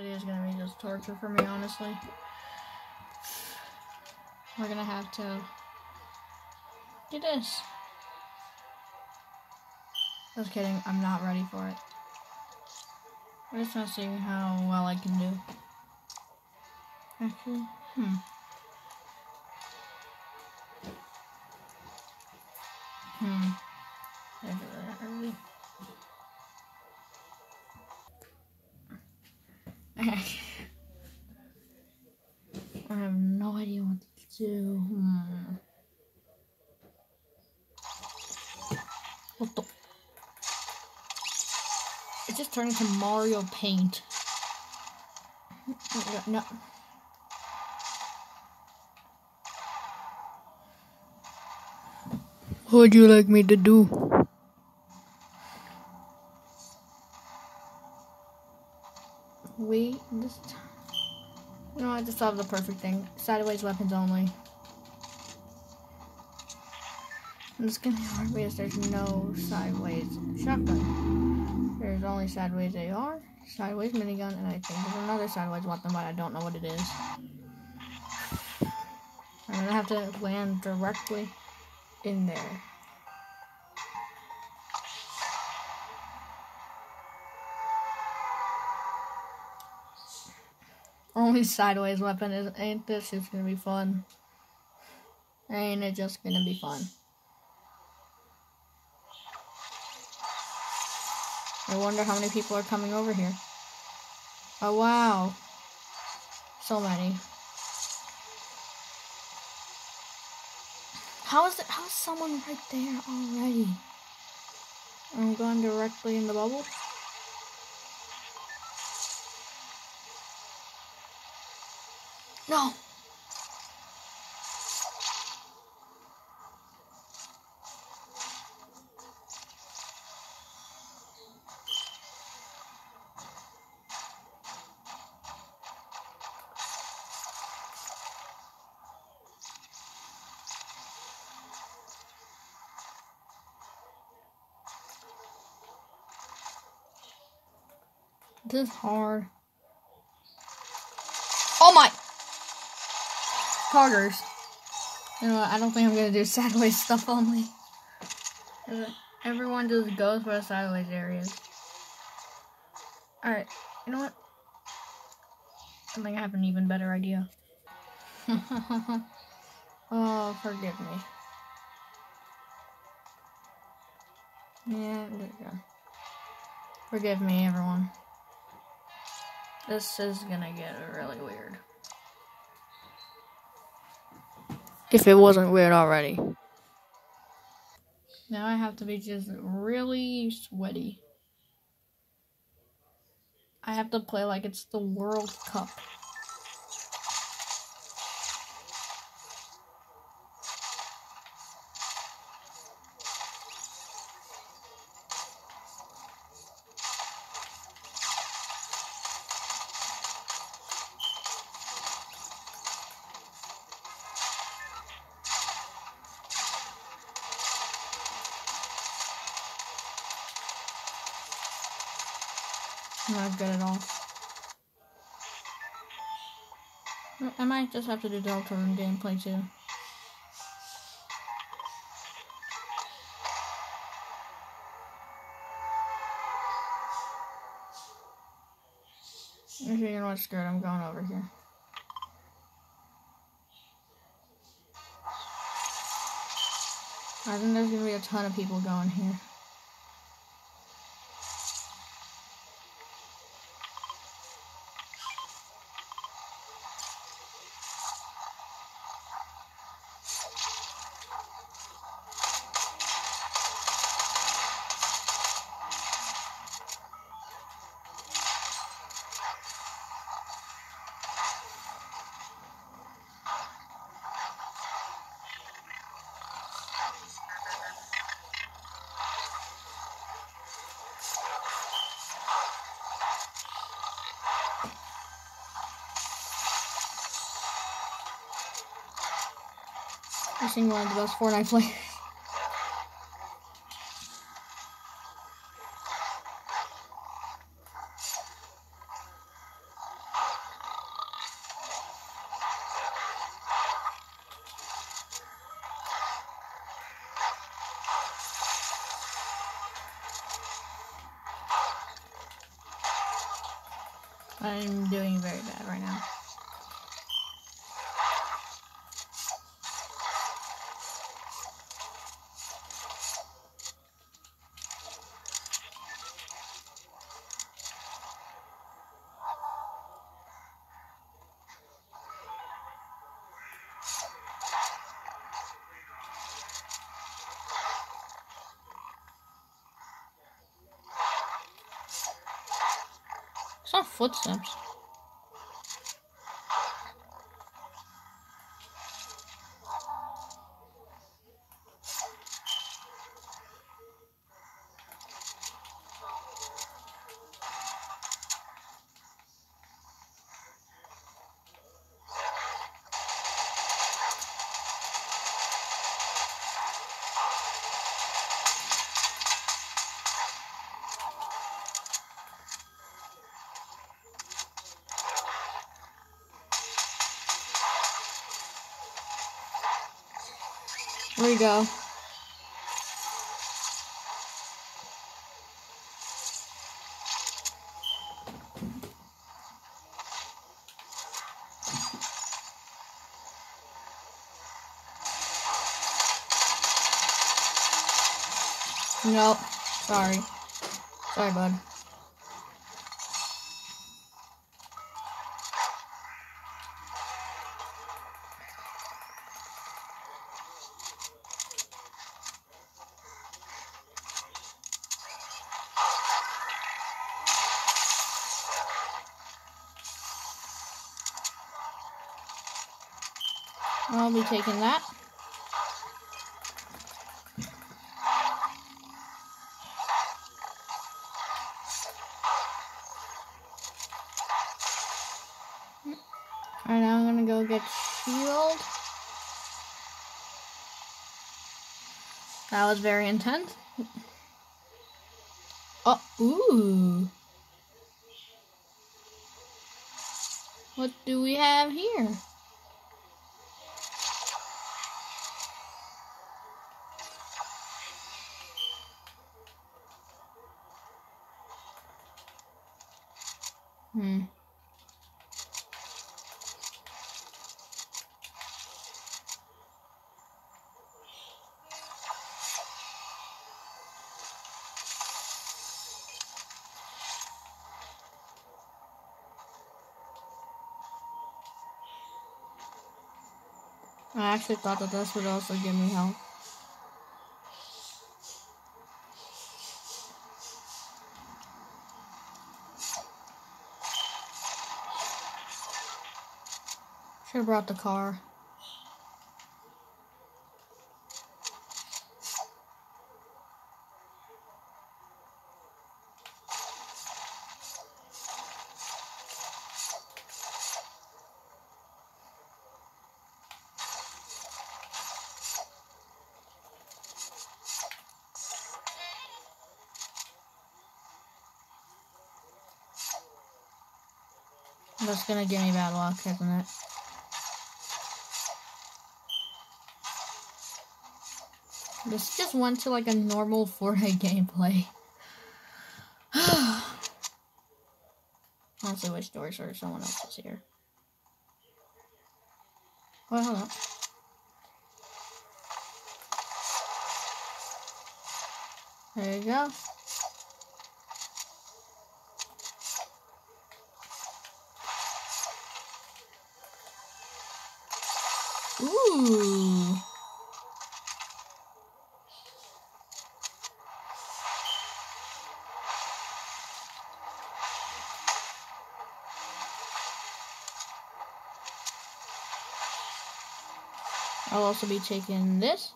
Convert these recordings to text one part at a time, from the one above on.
It is gonna be just torture for me, honestly. We're gonna have to do this. Just kidding, I'm not ready for it. I just gonna see how well I can do. Actually, hmm. Hmm. It just turned into Mario Paint. No. What would you like me to do? Wait, this time. No, I just solved the perfect thing. Sideways weapons only. This gonna be hard because there's no sideways shotgun. There's only sideways AR, sideways minigun, and I think there's another sideways weapon, but I don't know what it is. I'm gonna have to land directly in there. Only sideways weapon is ain't this is gonna be fun. Ain't it just gonna be fun? I wonder how many people are coming over here. Oh wow. So many. How is it how is someone right there already? I'm going directly in the bubble. No. This is hard. Oh my! Carters. You know what? I don't think I'm gonna do sideways stuff only. Everyone just goes for the sideways areas. Alright, you know what? I think I have an even better idea. oh, forgive me. Yeah, there you go. Forgive me, everyone. This is gonna get really weird. If it wasn't weird already. Now I have to be just really sweaty. I have to play like it's the World Cup. Not good at all. I might just have to do Deltarune gameplay too. Okay, you know what? Screw it. I'm going over here. I think there's gonna be a ton of people going here. Missing one of the best Fortnite players. I'm doing very bad right now. Saw footsteps. There we go. Nope. Sorry. Sorry, bud. I'll be taking that. Alright, now I'm gonna go get shield. That was very intense. Oh, ooh. What do we have here? Hmm. I actually thought that this would also give me help. Should have brought the car. That's gonna give me bad luck, isn't it? This just went to like a normal Fortnite gameplay. Honestly, wish doors or someone else is here. Well, hold on. There you go. Ooh. I'll also be taking this.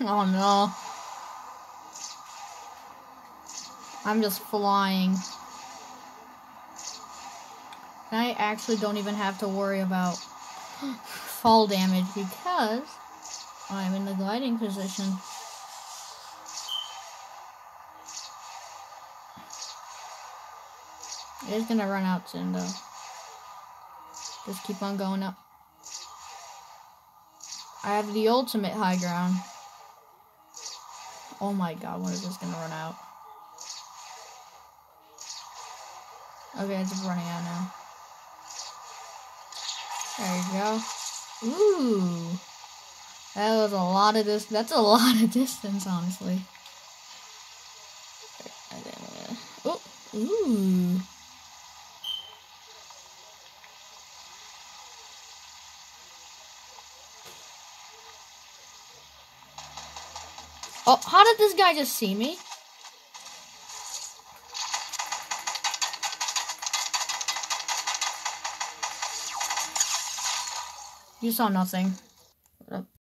oh no. I'm just flying. I actually don't even have to worry about fall damage because I'm in the gliding position. It is gonna run out soon though. Just keep on going up. I have the ultimate high ground. Oh my god, when is this gonna run out? Okay, it's running out now. There you go. Ooh. That was a lot of this. That's a lot of distance, honestly. Oh, ooh. Oh, how did this guy just see me? You saw nothing.